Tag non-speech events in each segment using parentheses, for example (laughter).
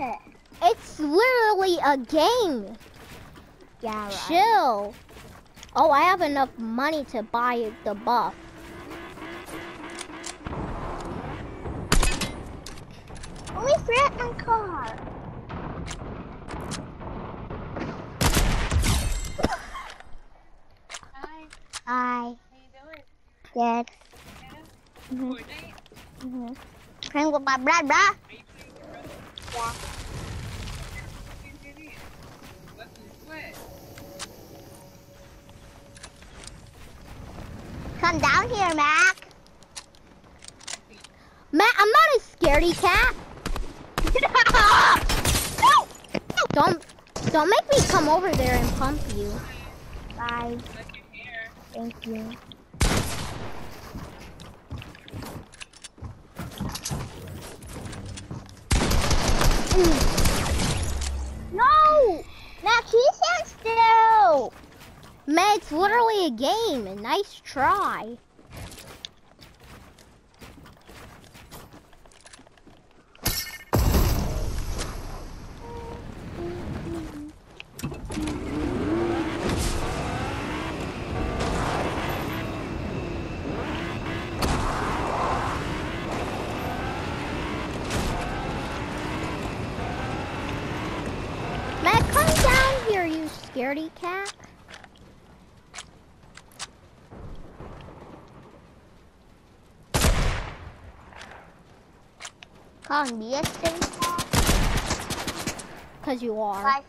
it. It's literally a game. Yeah, right. Chill. Oh, I have enough money to buy the buff. Only flat my car. Hi, Hi. how you doing? Good. Yeah? Mhm. Fortnite? Mhm. Playing with my brother. Are you playing your brother? Yeah. What's your name? What's what? Come down here, Mac. Mac, I'm not a scaredy cat. (laughs) no. Don't don't make me come over there and pump you. Bye. Thank you. No! Mac, he stand still. Matt, it's literally a game. A nice try. Matt, come down here, you scaredy cat. Can't be a thing. Cause you are. Guys,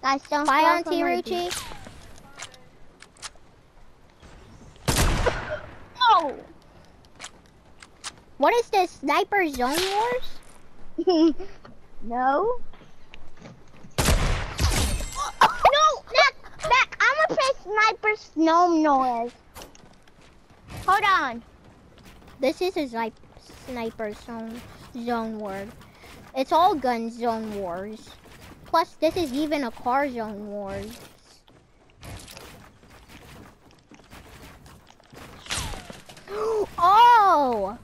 guys, don't Bye, fall Auntie Ruchi. No! What is this, Sniper Zone Wars? (laughs) no. No, Mac, Mac, I'm gonna play Sniper Snow Noise. Hold on. This is a snipe, Sniper Zone, zone Ward. It's all gun Zone Wars. Plus, this is even a car Zone Wars. (gasps) Oh!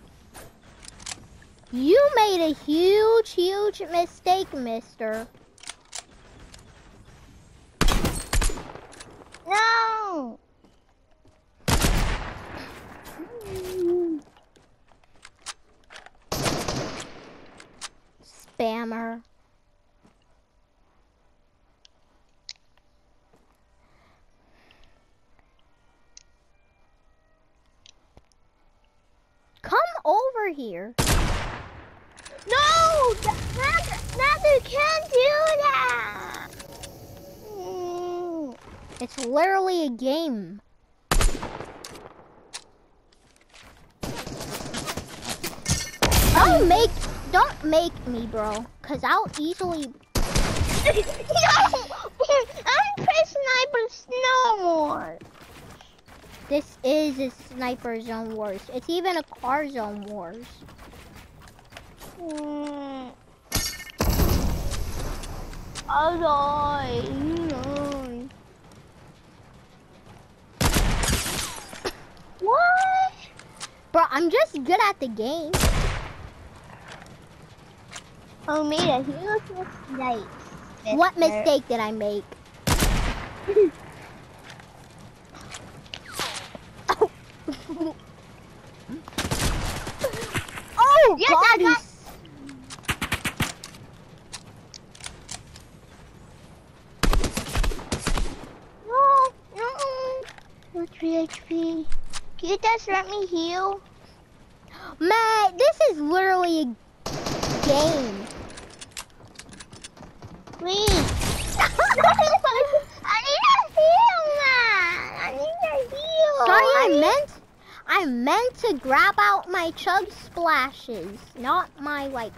You made a huge, huge mistake, mister. No. (laughs) Spammer. Come over here. No, Mac, can't do that. It's literally a game. Don't make, don't make me, bro. Cause I'll easily. no, (laughs) I'm play Sniper More. This is a sniper zone wars. It's even a car zone wars. Mm. Alright. Mm. What? Bro, I'm just good at the game. Oh, made a huge mistake. What mistake did I make? (laughs) oh Yes, God! I got- No, no. No 3 HP. Can you just let me heal? (gasps) Matt, this is literally a game. Please. I need heal, man. I need heal. Sorry, I need- meant I meant to grab out my chug splashes, not my like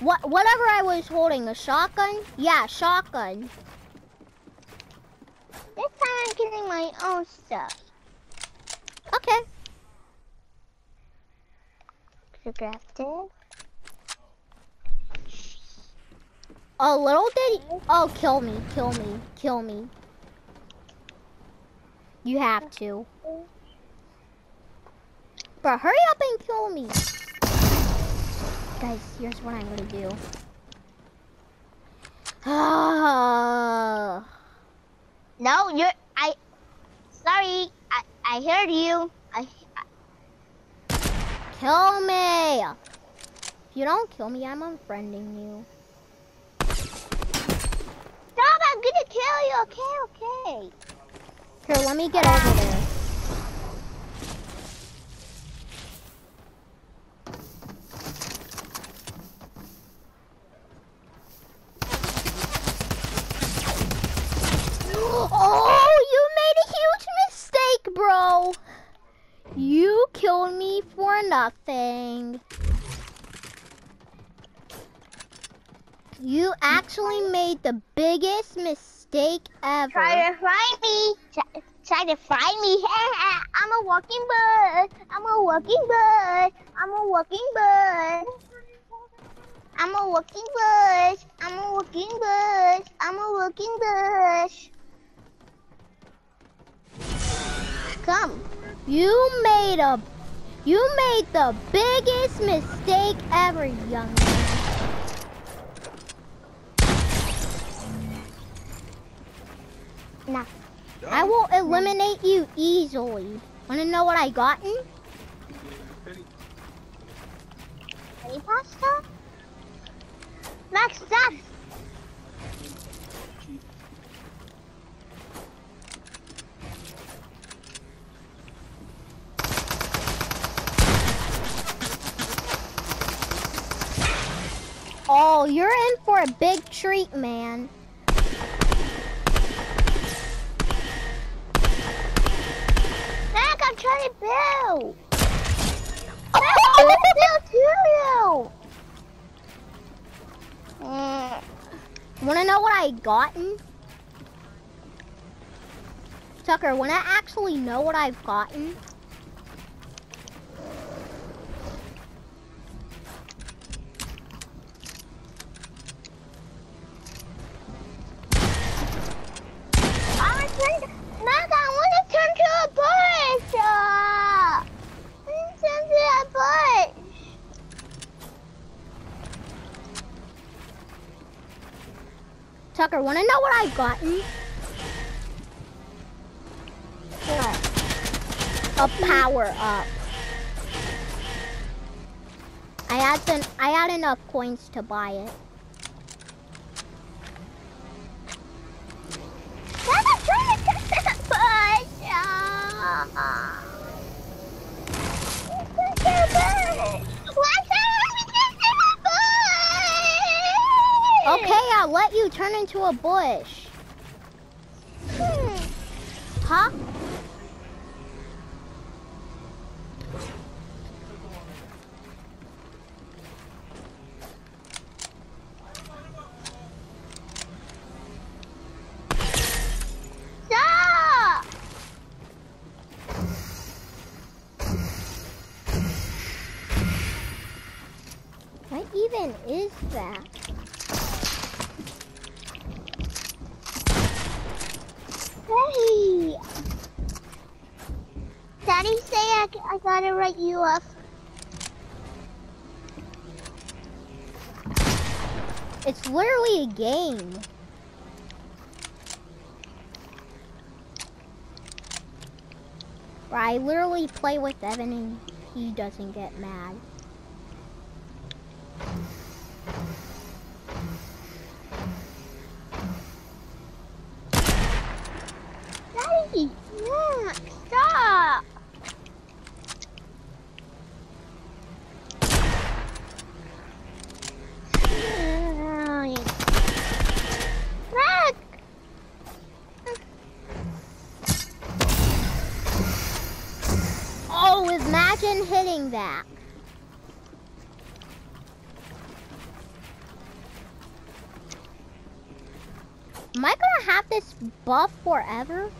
what whatever I was holding, a shotgun? Yeah, shotgun. This time I'm getting my own stuff. Okay. You grabbed it. A little did oh kill me, kill me, kill me. You have to. Bro, hurry up and kill me. Guys, here's what I'm gonna do. no, No, you're. I. Sorry, I. I heard you. I. kill me. If you don't kill me, I'm unfriending you. Stop! I'm gonna kill you. Okay, okay. Here, let me get over there. Oh, you made a huge mistake, bro. You killed me for nothing. You actually made the biggest mistake ever. Try to find me. Try, try to find me. (laughs) I'm a walking bird. I'm a walking bird. I'm a walking bird. I'm a walking bush. I'm a walking bush. I'm a walking bush. Come. You made a you made the biggest mistake ever, young man. Nah. I will eliminate you easily. Wanna know what I gotten? Any pasta? Max, stop. Oh, you're in for a big treat, man. Build. Mac, I. Mm, Wanna know what I gotten? Tucker, wanna actually know what I've gotten? Tucker, wanna know what I've gotten? A power up. I had the, I had enough coins to buy it. Turn into a bush. Hmm. Huh? What even is that? I, gotta write you up. It's literally a game. Where I literally play with Evan and he doesn't get mad. Daddy! Yeah, stop! Mac! Oh, imagine hitting that. Am I gonna have this buff forever?